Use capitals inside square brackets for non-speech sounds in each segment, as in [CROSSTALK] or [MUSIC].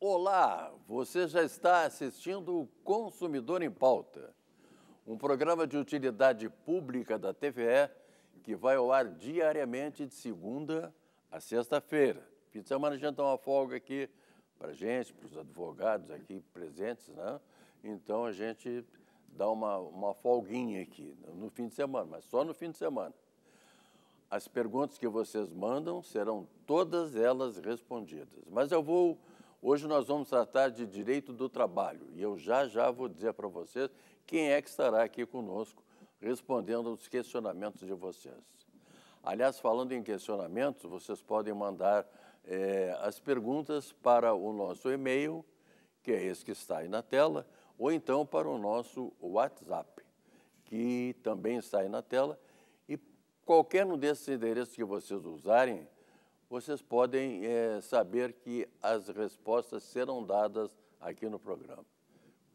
Olá, você já está assistindo o Consumidor em Pauta, um programa de utilidade pública da TVE que vai ao ar diariamente de segunda a sexta-feira. Fim de semana a gente dá uma folga aqui para gente, para os advogados aqui presentes, né? Então a gente dá uma, uma folguinha aqui no fim de semana, mas só no fim de semana. As perguntas que vocês mandam serão todas elas respondidas. Mas eu vou Hoje nós vamos tratar de direito do trabalho e eu já já vou dizer para vocês quem é que estará aqui conosco respondendo aos questionamentos de vocês. Aliás, falando em questionamentos, vocês podem mandar é, as perguntas para o nosso e-mail, que é esse que está aí na tela, ou então para o nosso WhatsApp, que também aí na tela. E qualquer um desses endereços que vocês usarem, vocês podem é, saber que as respostas serão dadas aqui no programa.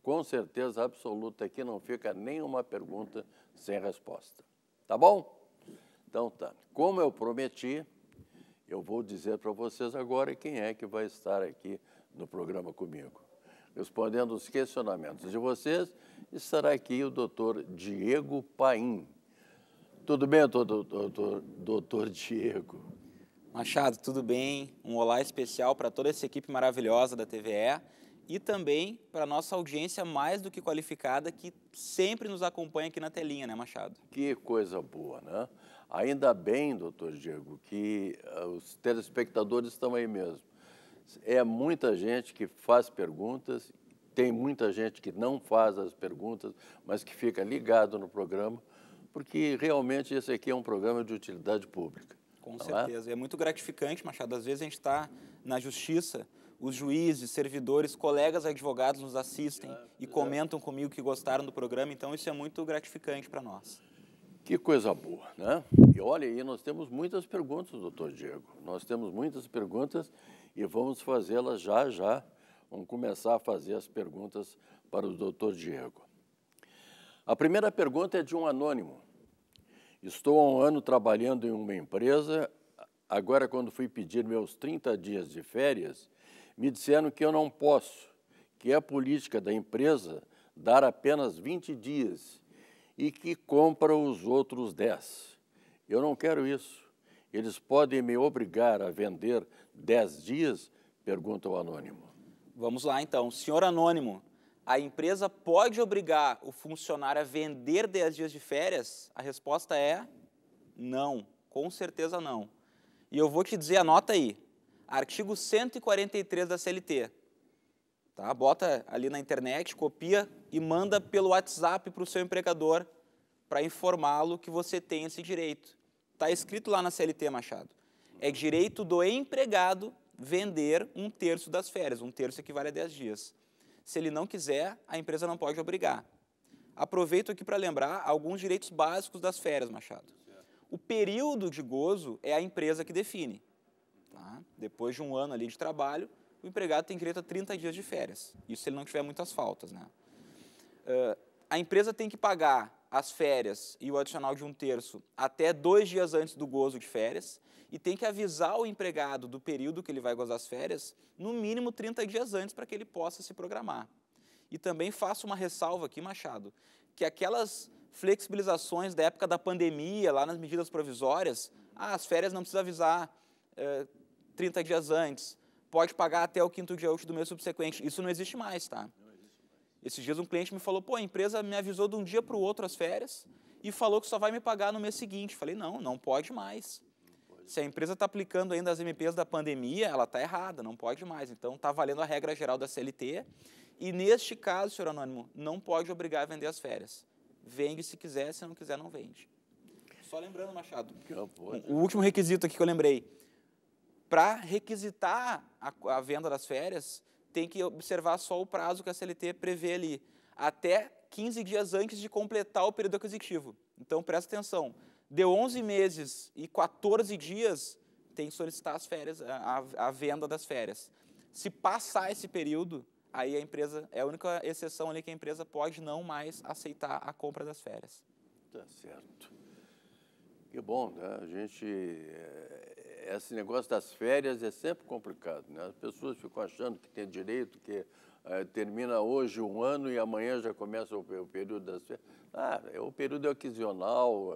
Com certeza absoluta que não fica nenhuma pergunta sem resposta. Tá bom? Então tá. Como eu prometi, eu vou dizer para vocês agora quem é que vai estar aqui no programa comigo. Respondendo os questionamentos de vocês, estará aqui o doutor Diego Paim. Tudo bem, doutor, doutor, doutor Diego? Machado, tudo bem? Um olá especial para toda essa equipe maravilhosa da TVE e também para a nossa audiência mais do que qualificada que sempre nos acompanha aqui na telinha, né, Machado? Que coisa boa, né? Ainda bem, doutor Diego, que uh, os telespectadores estão aí mesmo. É muita gente que faz perguntas, tem muita gente que não faz as perguntas, mas que fica ligado no programa, porque realmente esse aqui é um programa de utilidade pública. Com tá certeza. É? é muito gratificante, Machado. Às vezes a gente está na justiça, os juízes, servidores, colegas advogados nos assistem é, e comentam comigo que gostaram do programa, então isso é muito gratificante para nós. Que coisa boa, né? E olha aí, nós temos muitas perguntas, doutor Diego. Nós temos muitas perguntas e vamos fazê-las já já. Vamos começar a fazer as perguntas para o doutor Diego. A primeira pergunta é de um anônimo. Estou há um ano trabalhando em uma empresa. Agora, quando fui pedir meus 30 dias de férias, me disseram que eu não posso, que é a política da empresa dar apenas 20 dias e que compra os outros 10. Eu não quero isso. Eles podem me obrigar a vender 10 dias? Pergunta o anônimo. Vamos lá então. Senhor anônimo, a empresa pode obrigar o funcionário a vender 10 dias de férias? A resposta é não, com certeza não. E eu vou te dizer, anota aí, artigo 143 da CLT. Tá? Bota ali na internet, copia e manda pelo WhatsApp para o seu empregador para informá-lo que você tem esse direito. Está escrito lá na CLT, Machado. É direito do empregado vender um terço das férias, um terço equivale a 10 dias. Se ele não quiser, a empresa não pode obrigar. Aproveito aqui para lembrar alguns direitos básicos das férias, Machado. O período de gozo é a empresa que define. Tá? Depois de um ano ali de trabalho, o empregado tem direito a 30 dias de férias. Isso se ele não tiver muitas faltas. Né? Uh, a empresa tem que pagar as férias e o adicional de um terço até dois dias antes do gozo de férias e tem que avisar o empregado do período que ele vai gozar as férias, no mínimo 30 dias antes, para que ele possa se programar. E também faço uma ressalva aqui, Machado, que aquelas flexibilizações da época da pandemia, lá nas medidas provisórias, ah, as férias não precisa avisar é, 30 dias antes, pode pagar até o quinto dia útil do mês subsequente. Isso não existe mais, tá? Esses dias um cliente me falou, pô, a empresa me avisou de um dia para o outro as férias e falou que só vai me pagar no mês seguinte. Falei, não, não pode mais. Se a empresa está aplicando ainda as MPs da pandemia, ela está errada, não pode mais. Então, está valendo a regra geral da CLT. E neste caso, senhor Anônimo, não pode obrigar a vender as férias. Vende se quiser, se não quiser, não vende. Só lembrando, Machado, o último requisito aqui que eu lembrei. Para requisitar a, a venda das férias, tem que observar só o prazo que a CLT prevê ali, até 15 dias antes de completar o período aquisitivo. Então, presta atenção deu 11 meses e 14 dias, tem que solicitar as férias, a, a venda das férias. Se passar esse período, aí a empresa, é a única exceção ali que a empresa pode não mais aceitar a compra das férias. Tá certo. Que bom, né? A gente. eh, Esse negócio das férias é sempre complicado, né? As pessoas ficam achando que tem direito, que eh, termina hoje um ano e amanhã já começa o, o período das férias. Ah, é o período aquisicional,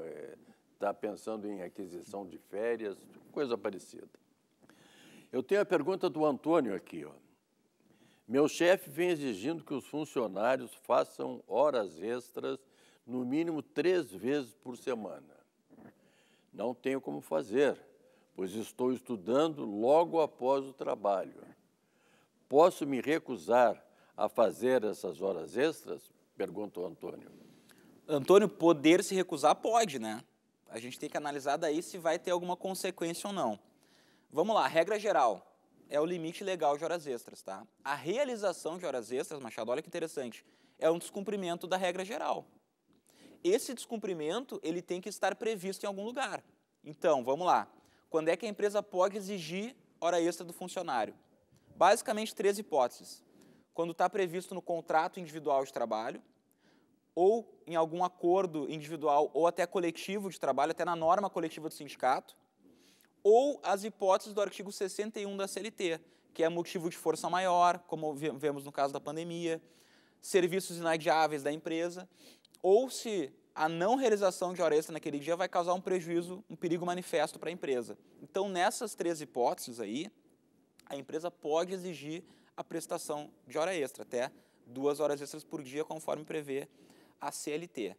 está pensando em aquisição de férias, coisa parecida. Eu tenho a pergunta do Antônio aqui, ó. Meu chefe vem exigindo que os funcionários façam horas extras no mínimo três vezes por semana. Não tenho como fazer, pois estou estudando logo após o trabalho. Posso me recusar a fazer essas horas extras? Pergunta o Antônio. Antônio, poder se recusar pode, né? A gente tem que analisar daí se vai ter alguma consequência ou não. Vamos lá, regra geral, é o limite legal de horas extras, tá? A realização de horas extras, Machado, olha que interessante, é um descumprimento da regra geral. Esse descumprimento, ele tem que estar previsto em algum lugar. Então, vamos lá. Quando é que a empresa pode exigir hora extra do funcionário? Basicamente, três hipóteses. Quando está previsto no contrato individual de trabalho, ou em algum acordo individual ou até coletivo de trabalho, até na norma coletiva do sindicato, ou as hipóteses do artigo 61 da CLT, que é motivo de força maior, como ve- vemos no caso da pandemia, serviços inadiáveis da empresa, ou se a não realização de hora extra naquele dia vai causar um prejuízo, um perigo manifesto para a empresa. Então, nessas três hipóteses aí, a empresa pode exigir a prestação de hora extra, até duas horas extras por dia, conforme prevê a CLT.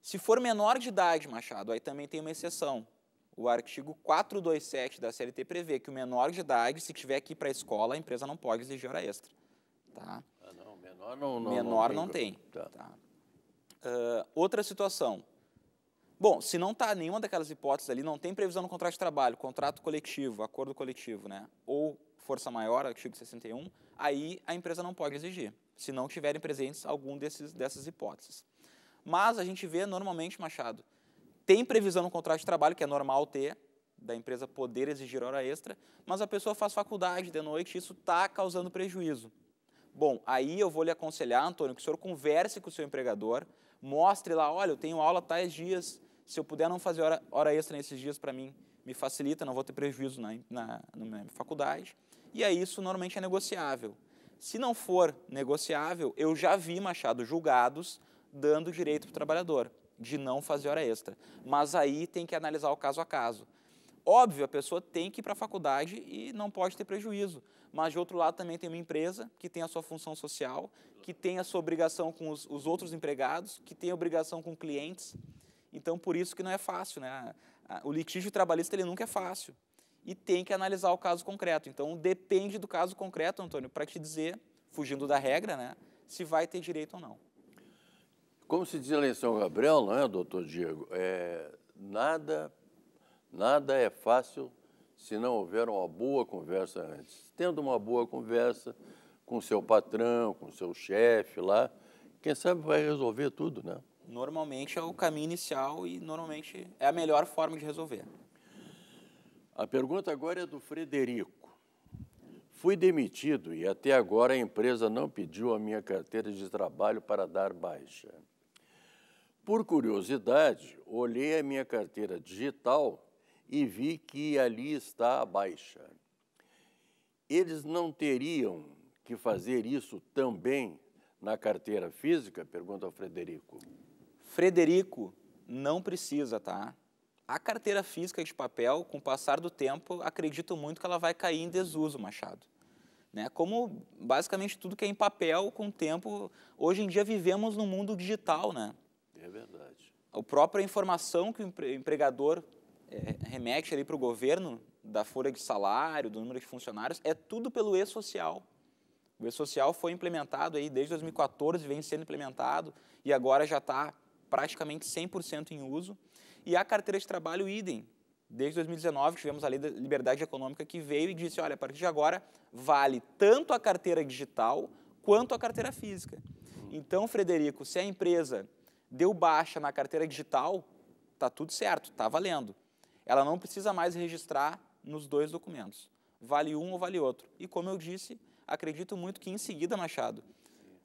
Se for menor de idade, Machado, aí também tem uma exceção. O artigo 427 da CLT prevê que o menor de idade, se tiver que ir para a escola, a empresa não pode exigir hora extra. Tá? Ah, não, menor não, não menor não tem. tem. Tá. Tá. Ah, outra situação. Bom, se não está nenhuma daquelas hipóteses ali, não tem previsão no contrato de trabalho, contrato coletivo, acordo coletivo, né? ou força maior, artigo 61, aí a empresa não pode exigir, se não tiverem presentes algum desses, dessas hipóteses. Mas a gente vê normalmente, Machado, tem previsão no contrato de trabalho, que é normal ter, da empresa poder exigir hora extra, mas a pessoa faz faculdade de noite e isso está causando prejuízo. Bom, aí eu vou lhe aconselhar, Antônio, que o senhor converse com o seu empregador, mostre lá, olha, eu tenho aula tais dias, se eu puder não fazer hora, hora extra nesses dias para mim, me facilita, não vou ter prejuízo na, na, na minha faculdade. E aí isso normalmente é negociável. Se não for negociável, eu já vi, Machado, julgados dando direito para o trabalhador de não fazer hora extra. Mas aí tem que analisar o caso a caso. Óbvio, a pessoa tem que ir para a faculdade e não pode ter prejuízo. Mas, de outro lado, também tem uma empresa que tem a sua função social, que tem a sua obrigação com os, os outros empregados, que tem a obrigação com clientes. Então, por isso que não é fácil. Né? O litígio trabalhista ele nunca é fácil. E tem que analisar o caso concreto. Então, depende do caso concreto, Antônio, para te dizer, fugindo da regra, né, se vai ter direito ou não. Como se diz lá em São Gabriel, não é, doutor Diego? É, nada, nada é fácil se não houver uma boa conversa antes. Tendo uma boa conversa com seu patrão, com seu chefe lá, quem sabe vai resolver tudo, né? Normalmente é o caminho inicial e normalmente é a melhor forma de resolver. A pergunta agora é do Frederico. Fui demitido e até agora a empresa não pediu a minha carteira de trabalho para dar baixa. Por curiosidade, olhei a minha carteira digital e vi que ali está a baixa. Eles não teriam que fazer isso também na carteira física? Pergunta o Frederico. Frederico, não precisa, tá? A carteira física de papel, com o passar do tempo, acredito muito que ela vai cair em desuso, Machado. Né? Como basicamente tudo que é em papel, com o tempo, hoje em dia vivemos num mundo digital, né? É verdade. A própria informação que o empre- empregador eh, remete ali para o governo, da folha de salário, do número de funcionários, é tudo pelo e-social. O e-social foi implementado aí desde 2014, vem sendo implementado e agora já está praticamente 100% em uso. E a carteira de trabalho, idem. Desde 2019, tivemos a lei da liberdade econômica que veio e disse, olha, a partir de agora vale tanto a carteira digital quanto a carteira física. Então, Frederico, se a empresa deu baixa na carteira digital, está tudo certo, está valendo. Ela não precisa mais registrar nos dois documentos. Vale um ou vale outro. E como eu disse, acredito muito que em seguida, Machado,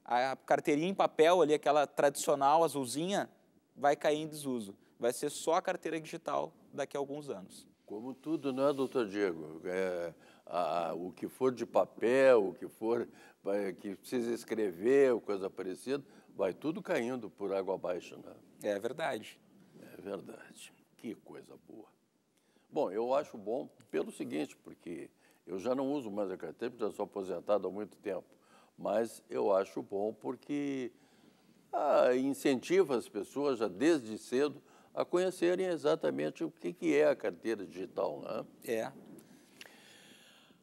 a carteirinha em papel ali, aquela tradicional azulzinha, vai cair em desuso. Vai ser só a carteira digital daqui a alguns anos. Como tudo, não é, doutor Diego? É, a, o que for de papel, o que for vai, que precisa escrever, coisa parecida, vai tudo caindo por água abaixo, né? É verdade. É verdade. Que coisa boa. Bom, eu acho bom pelo seguinte, porque eu já não uso mais a carteira, porque já sou aposentado há muito tempo. Mas eu acho bom porque ah, incentiva as pessoas já desde cedo a conhecerem exatamente o que, que é a carteira digital. Né? É.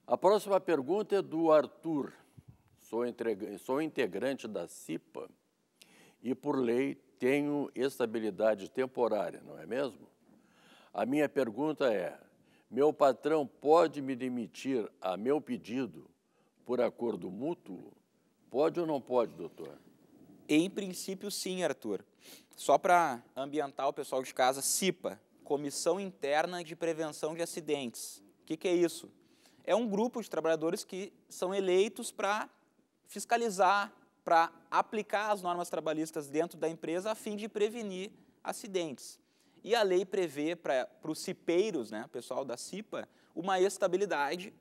A próxima pergunta é do Arthur. Sou, sou integrante da CIPA e, por lei, tenho estabilidade temporária, não é mesmo? A minha pergunta é: meu patrão pode me demitir a meu pedido por acordo mútuo? Pode ou não pode, doutor? Em princípio, sim, Arthur. Só para ambientar o pessoal de casa, CIPA, Comissão Interna de Prevenção de Acidentes. O que, que é isso? É um grupo de trabalhadores que são eleitos para fiscalizar, para aplicar as normas trabalhistas dentro da empresa a fim de prevenir acidentes. E a lei prevê para os cipeiros, né, pessoal da CIPA, uma estabilidade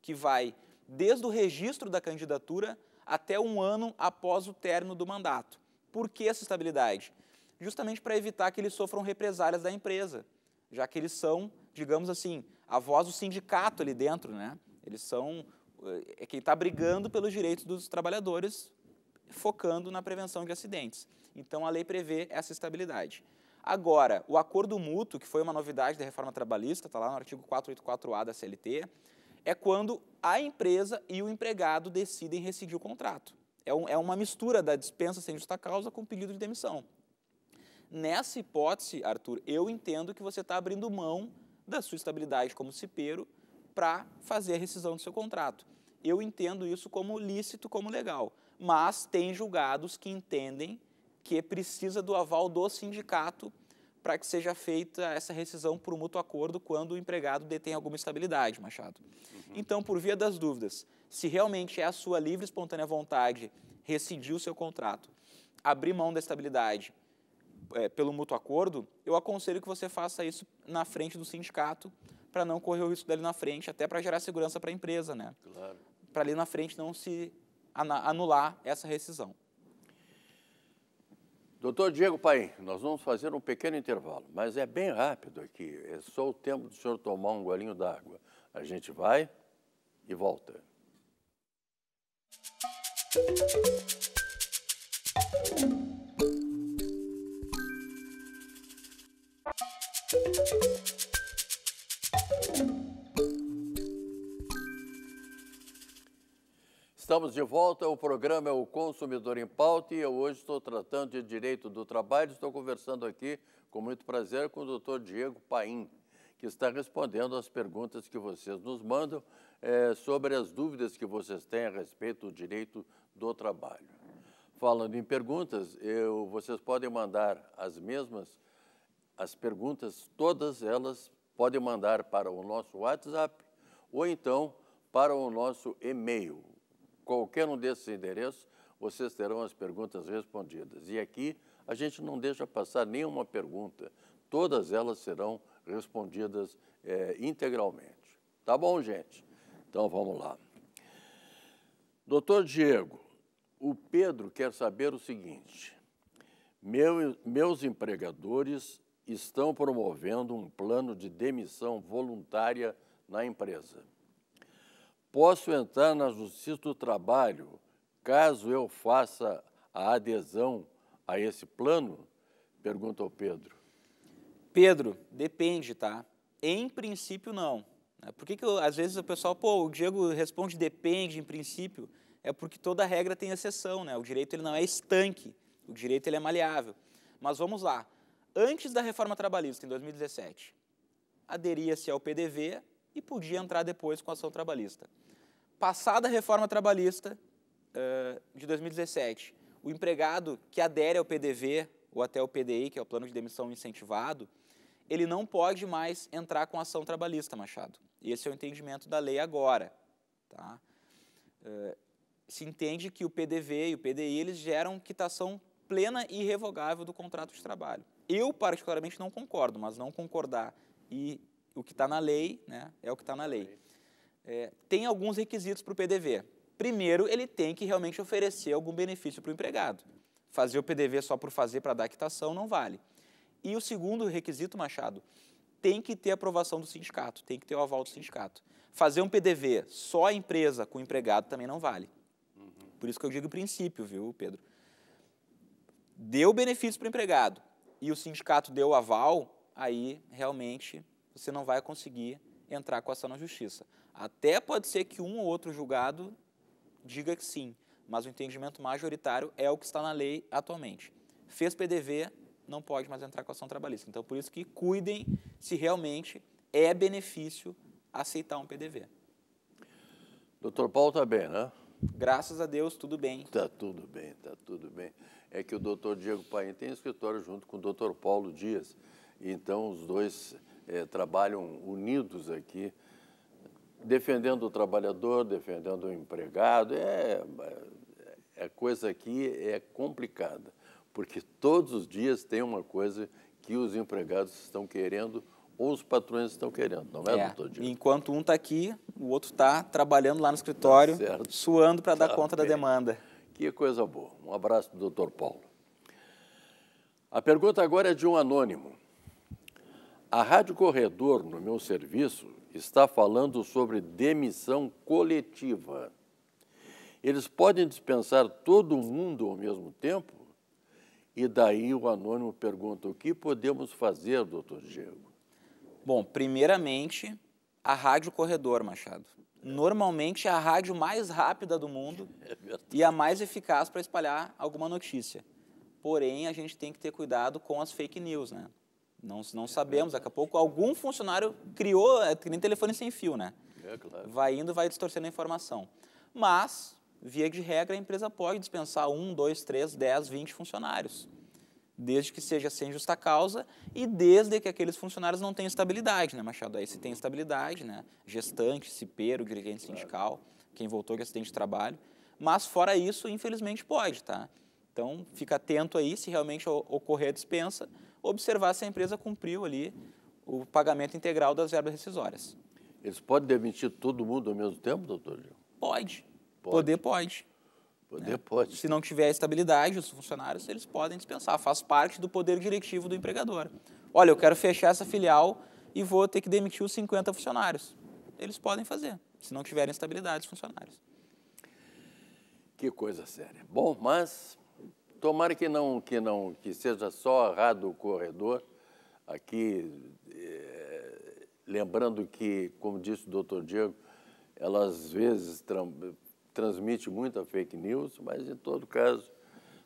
que vai desde o registro da candidatura até um ano após o término do mandato. Por que essa estabilidade? Justamente para evitar que eles sofram represálias da empresa, já que eles são, digamos assim, a voz do sindicato ali dentro, né? Eles são é quem está brigando pelos direitos dos trabalhadores, focando na prevenção de acidentes. Então a lei prevê essa estabilidade. Agora, o acordo mútuo, que foi uma novidade da reforma trabalhista, está lá no artigo 484A da CLT, é quando a empresa e o empregado decidem rescindir o contrato. É, um, é uma mistura da dispensa sem justa causa com pedido de demissão. Nessa hipótese, Arthur, eu entendo que você está abrindo mão da sua estabilidade como cipeiro para fazer a rescisão do seu contrato. Eu entendo isso como lícito, como legal. Mas tem julgados que entendem que precisa do aval do sindicato para que seja feita essa rescisão por mútuo acordo quando o empregado detém alguma estabilidade, Machado. Uhum. Então, por via das dúvidas, se realmente é a sua livre e espontânea vontade rescindir o seu contrato, abrir mão da estabilidade é, pelo mútuo acordo, eu aconselho que você faça isso na frente do sindicato para não correr o risco dele na frente, até para gerar segurança para a empresa, né? Claro. Para ali na frente não se anular essa rescisão. Doutor Diego Paim, nós vamos fazer um pequeno intervalo, mas é bem rápido aqui, é só o tempo do senhor tomar um golinho d'água. A gente vai e volta. Estamos de volta, o programa é o Consumidor em Pauta e eu hoje estou tratando de direito do trabalho. Estou conversando aqui com muito prazer com o doutor Diego Paim, que está respondendo às perguntas que vocês nos mandam é, sobre as dúvidas que vocês têm a respeito do direito do trabalho. Falando em perguntas, eu, vocês podem mandar as mesmas, as perguntas, todas elas podem mandar para o nosso WhatsApp ou então para o nosso e-mail qualquer um desses endereços, vocês terão as perguntas respondidas. E aqui a gente não deixa passar nenhuma pergunta, todas elas serão respondidas é, integralmente. Tá bom, gente? Então vamos lá. Doutor Diego, o Pedro quer saber o seguinte: Meu, meus empregadores estão promovendo um plano de demissão voluntária na empresa. Posso entrar na Justiça do Trabalho caso eu faça a adesão a esse plano? Pergunta o Pedro. Pedro, depende, tá? Em princípio, não. Né? Por que, que eu, às vezes o pessoal, pô, o Diego responde depende, em princípio? É porque toda regra tem exceção, né? O direito ele não é estanque, o direito ele é maleável. Mas vamos lá. Antes da reforma trabalhista, em 2017, aderia-se ao PDV e podia entrar depois com a ação trabalhista. Passada a reforma trabalhista uh, de 2017, o empregado que adere ao PDV ou até o PDI, que é o Plano de Demissão Incentivado, ele não pode mais entrar com ação trabalhista, Machado. Esse é o entendimento da lei agora. Tá? uh, se entende que o PDV e o PDI eles geram quitação plena e irrevogável do contrato de trabalho. Eu, particularmente, não concordo, mas não concordar e o que está na lei né, é o que está na lei. É, tem alguns requisitos para o PDV. Primeiro, ele tem que realmente oferecer algum benefício para o empregado. Fazer o PDV só por fazer para dar quitação não vale. E o segundo requisito, Machado, tem que ter aprovação do sindicato, tem que ter o aval do sindicato. Fazer um PDV só a empresa com o empregado também não vale. Por isso que eu digo princípio, viu, Pedro? Deu benefício para o empregado e o sindicato deu o aval, aí realmente você não vai conseguir entrar com ação na justiça. Até pode ser que um ou outro julgado diga que sim, mas o entendimento majoritário é o que está na lei atualmente. Fez PDV, não pode mais entrar com ação trabalhista. Então, por isso que cuidem se realmente é benefício aceitar um PDV. Doutor Paulo está bem, né? Graças a Deus, tudo bem. Está tudo bem, está tudo bem. É que o doutor Diego Paim tem escritório junto com o doutor Paulo Dias, então os dois é, trabalham unidos aqui, defendendo o trabalhador, defendendo o empregado. É, é coisa aqui é complicada, porque todos os dias tem uma coisa que os empregados estão querendo ou os patrões estão querendo, não é, é doutor? Enquanto um está aqui, o outro está trabalhando lá no escritório, tá suando para dar tá conta bem. da demanda. Que coisa boa. Um abraço do doutor Paulo. A pergunta agora é de um anônimo. A Rádio Corredor, no meu serviço, está falando sobre demissão coletiva. Eles podem dispensar todo mundo ao mesmo tempo? E daí o anônimo pergunta: o que podemos fazer, doutor Diego? Bom, primeiramente, a rádio corredor, Machado. Normalmente é a rádio mais rápida do mundo [LAUGHS] é e a mais eficaz para espalhar alguma notícia. Porém, a gente tem que ter cuidado com as fake news, né? Não, não sabemos, daqui a pouco algum funcionário criou, é que nem telefone sem fio, né? É, claro. Vai indo, vai distorcendo a informação. Mas, via de regra, a empresa pode dispensar um, dois, três, dez, vinte funcionários desde que seja sem justa causa e desde que aqueles funcionários não tenham estabilidade, né, Machado? Aí se tem estabilidade, né? Gestante, cipeiro, dirigente sindical, quem voltou de acidente de trabalho. Mas fora isso, infelizmente pode, tá? Então, fica atento aí se realmente ocorrer a dispensa, observar se a empresa cumpriu ali o pagamento integral das verbas rescisórias. Eles podem demitir todo mundo ao mesmo tempo, doutor? Pode. pode. Poder pode. Poder né? pode. Se não tiver estabilidade, os funcionários eles podem dispensar. Faz parte do poder diretivo do empregador. Olha, eu quero fechar essa filial e vou ter que demitir os 50 funcionários. Eles podem fazer, se não tiverem estabilidade os funcionários. Que coisa séria. Bom, mas tomara que não que não que seja só errado o corredor. Aqui, é, lembrando que, como disse o doutor Diego, ela às vezes transmite muita fake news, mas em todo caso,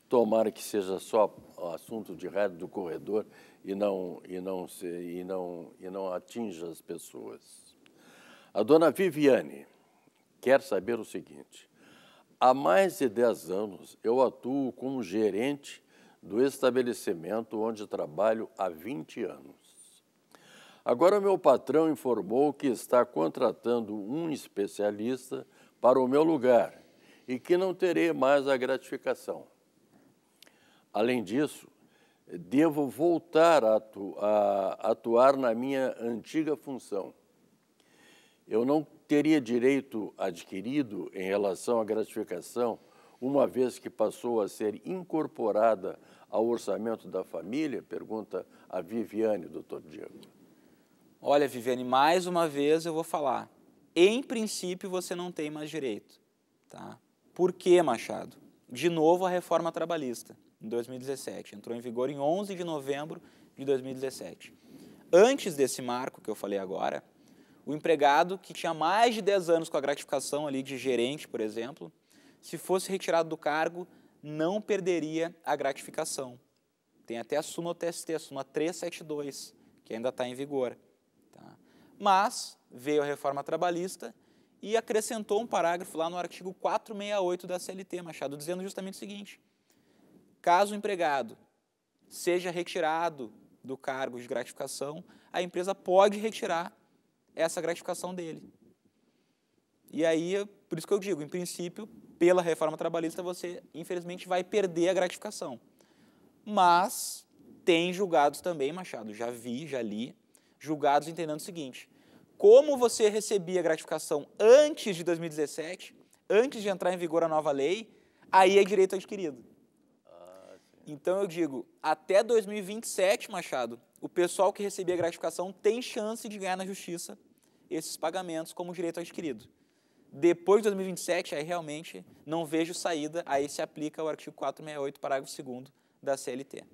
tomara que seja só assunto de rádio do corredor e não, e não, se, e não, e não atinja as pessoas. A dona Viviane quer saber o seguinte: há mais de 10 anos eu atuo como gerente do estabelecimento onde trabalho há 20 anos. Agora, meu patrão informou que está contratando um especialista para o meu lugar e que não terei mais a gratificação. Além disso, devo voltar a, atu a atuar na minha antiga função. Eu não teria direito adquirido em relação à gratificação, uma vez que passou a ser incorporada ao orçamento da família? Pergunta a Viviane, doutor Diego. Olha, Viviane, mais uma vez eu vou falar em princípio você não tem mais direito. Tá? Por que, Machado? De novo a reforma trabalhista, em 2017. Entrou em vigor em 11 de novembro de 2017. Antes desse marco que eu falei agora, o empregado que tinha mais de 10 anos com a gratificação ali de gerente, por exemplo, se fosse retirado do cargo, não perderia a gratificação. Tem até a súmula TST, a súmula 372, que ainda está em vigor. Tá? Mas veio a reforma trabalhista e acrescentou um parágrafo lá no artigo 468 da CLT, Machado, dizendo justamente o seguinte: caso o empregado seja retirado do cargo de gratificação, a empresa pode retirar essa gratificação dele. E aí, por isso que eu digo, em princípio, pela reforma trabalhista, você, infelizmente, vai perder a gratificação. Mas tem julgados também, Machado, já vi, já li, julgados entendendo o seguinte: como você recebia gratificação antes de 2017, antes de entrar em vigor a nova lei, aí é direito adquirido. Então eu digo, até 2027, Machado, o pessoal que recebia gratificação tem chance de ganhar na justiça esses pagamentos como direito adquirido. Depois de 2027, aí realmente não vejo saída, aí se aplica o artigo 468, parágrafo 2 da CLT.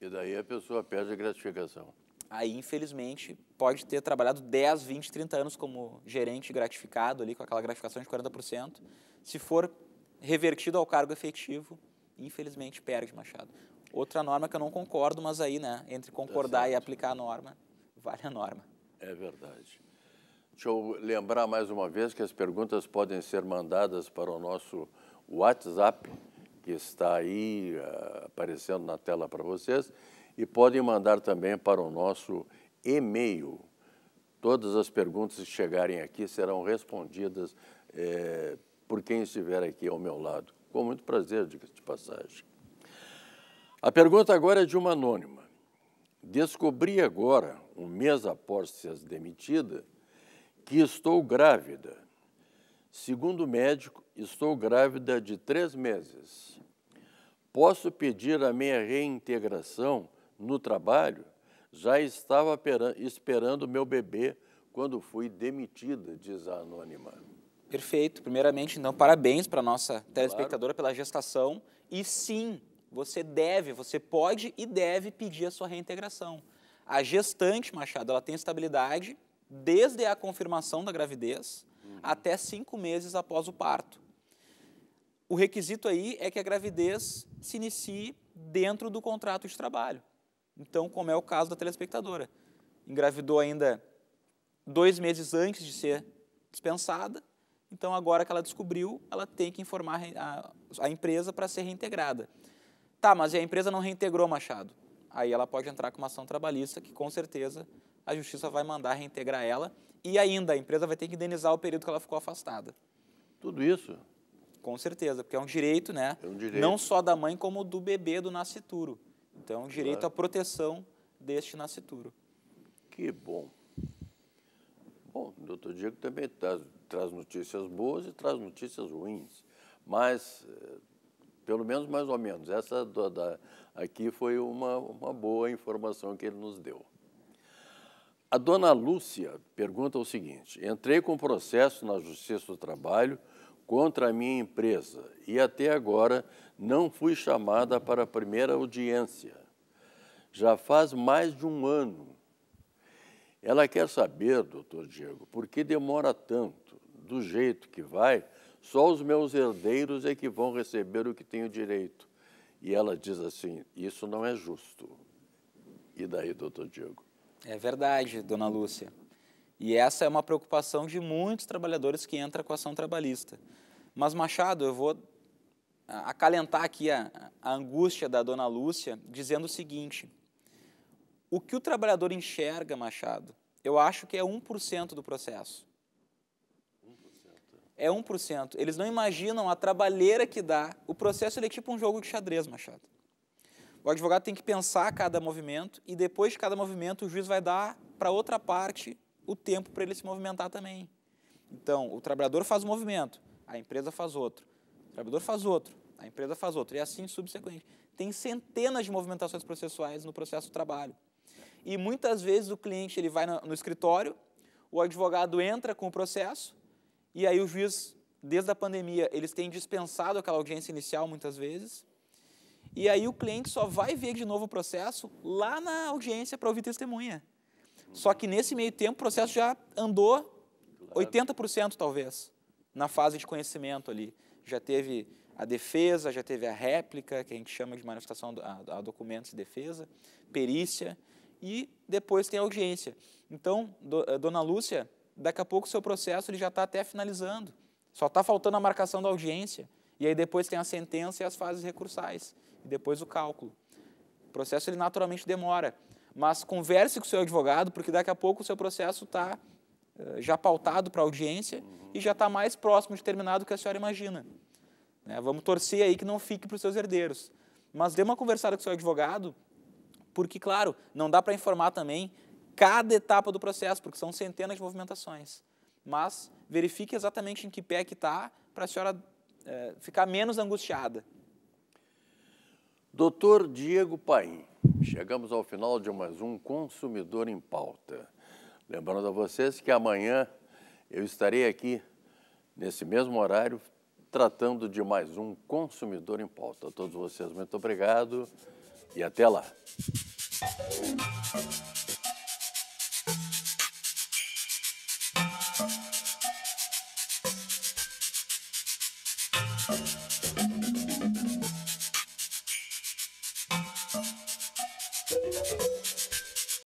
E daí a pessoa perde a gratificação. Aí, infelizmente, pode ter trabalhado 10, 20, 30 anos como gerente gratificado ali, com aquela gratificação de 40%. Se for revertido ao cargo efetivo, infelizmente perde, Machado. Outra norma que eu não concordo, mas aí, né, entre concordar tá e aplicar a norma, vale a norma. É verdade. Deixa eu lembrar mais uma vez que as perguntas podem ser mandadas para o nosso WhatsApp, que está aí uh, aparecendo na tela para vocês, e podem mandar também para o nosso e-mail. Todas as perguntas que chegarem aqui serão respondidas eh, por quem estiver aqui ao meu lado. Com muito prazer, diga-se de passagem. A pergunta agora é de uma anônima. Descobri agora, um mês após ser demitida, que estou grávida. Segundo o médico, estou grávida de três meses. Posso pedir a minha reintegração no trabalho? Já estava esperando meu bebê quando fui demitida, diz a anônima. Perfeito. Primeiramente, então, parabéns para a nossa telespectadora claro. pela gestação. E sim, você deve, você pode e deve pedir a sua reintegração. A gestante, Machado, ela tem estabilidade desde a confirmação da gravidez uhum. até cinco meses após o parto. O requisito aí é que a gravidez se inicie dentro do contrato de trabalho. Então, como é o caso da telespectadora. Engravidou ainda dois meses antes de ser dispensada, então agora que ela descobriu, ela tem que informar a, a empresa para ser reintegrada. Tá, mas e a empresa não reintegrou Machado? Aí ela pode entrar com uma ação trabalhista que com certeza a justiça vai mandar reintegrar ela e ainda a empresa vai ter que indenizar o período que ela ficou afastada. Tudo isso? Com certeza, porque é um direito, né? É um direito. Não só da mãe, como do bebê do nascituro. Então, é um direito claro. à proteção deste nascituro. Que bom. Bom, o doutor Diego também traz, traz notícias boas e traz notícias ruins, mas, eh, pelo menos mais ou menos, essa da, da, aqui foi uma, uma boa informação que ele nos deu. A dona Lúcia pergunta o seguinte: entrei com processo na Justiça do Trabalho contra a minha empresa e até agora não fui chamada para a primeira audiência. Já faz mais de um ano. Ela quer saber, doutor Diego, por que demora tanto? Do jeito que vai, só os meus herdeiros é que vão receber o que tenho direito. E ela diz assim: isso não é justo. E daí, doutor Diego? É verdade, dona Lúcia. E essa é uma preocupação de muitos trabalhadores que entram com a ação trabalhista. Mas, Machado, eu vou acalentar aqui a, a angústia da dona Lúcia, dizendo o seguinte: o que o trabalhador enxerga, Machado, eu acho que é 1% do processo. 1%. É 1%. Eles não imaginam a trabalheira que dá. O processo é tipo um jogo de xadrez, Machado. O advogado tem que pensar cada movimento e depois de cada movimento o juiz vai dar para outra parte o tempo para ele se movimentar também. Então, o trabalhador faz um movimento, a empresa faz outro. O trabalhador faz outro, a empresa faz outro. E assim subsequente. Tem centenas de movimentações processuais no processo do trabalho. E muitas vezes o cliente ele vai no, no escritório, o advogado entra com o processo, e aí o juiz, desde a pandemia, eles têm dispensado aquela audiência inicial muitas vezes, e aí o cliente só vai ver de novo o processo lá na audiência para ouvir testemunha. Só que nesse meio tempo o processo já andou 80% talvez na fase de conhecimento ali. Já teve a defesa, já teve a réplica, que a gente chama de manifestação a, a documentos de defesa, perícia e depois tem a audiência. Então, do, eh, dona Lúcia, daqui a pouco o seu processo ele já está até finalizando. Só está faltando a marcação da audiência. E aí depois tem a sentença e as fases recursais e depois o cálculo. O processo ele naturalmente demora, mas converse com o seu advogado, porque daqui a pouco o seu processo está uh, já pautado para audiência e já está mais próximo de terminado do que a senhora imagina. Né? Vamos torcer aí que não fique para os seus herdeiros. Mas dê uma conversada com o seu advogado, porque, claro, não dá para informar também cada etapa do processo, porque são centenas de movimentações. Mas verifique exatamente em que pé que está para a senhora é, ficar menos angustiada. Doutor Diego Paim, chegamos ao final de mais um Consumidor em Pauta. Lembrando a vocês que amanhã eu estarei aqui, nesse mesmo horário, tratando de mais um Consumidor em Pauta. A todos vocês, muito obrigado e até lá.